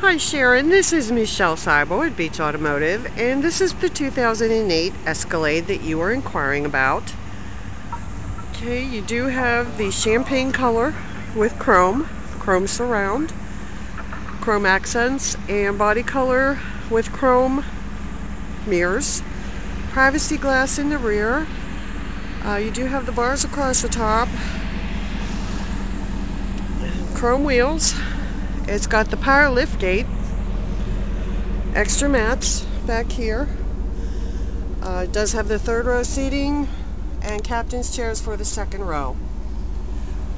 Hi Sharon, this is Michelle Seibel at Beach Automotive and this is the 2008 Escalade that you were inquiring about. Okay, you do have the champagne color with chrome, chrome surround, chrome accents, and body color with chrome mirrors, privacy glass in the rear. Uh, you do have the bars across the top, chrome wheels, it's got the power lift gate, extra mats back here. Uh, it does have the third row seating and captain's chairs for the second row.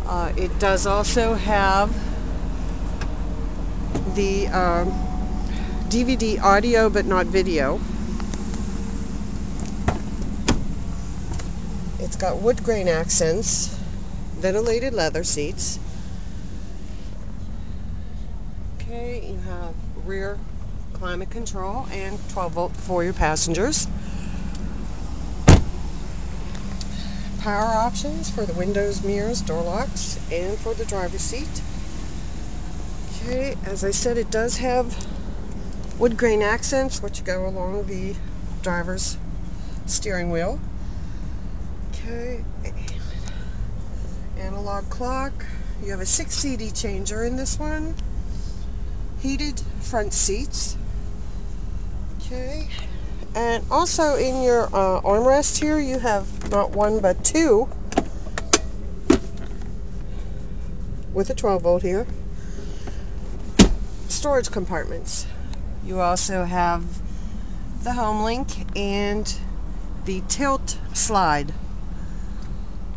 Uh, it does also have the uh, DVD audio but not video. It's got wood grain accents, ventilated leather seats. Okay, you have rear climate control and 12 volt for your passengers. Power options for the windows, mirrors, door locks, and for the driver's seat. Okay, as I said, it does have wood grain accents which go along the driver's steering wheel. Okay, analog clock. You have a 6 CD changer in this one heated front seats. Okay. And also in your uh, armrest here, you have not one but two with a 12 volt here. Storage compartments. You also have the home link and the tilt slide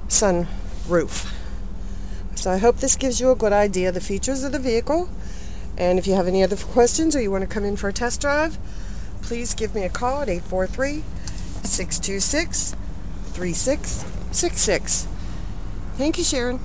sun roof. So I hope this gives you a good idea of the features of the vehicle. And if you have any other questions or you want to come in for a test drive, please give me a call at 843 626 3666. Thank you, Sharon.